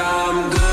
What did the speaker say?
I'm good.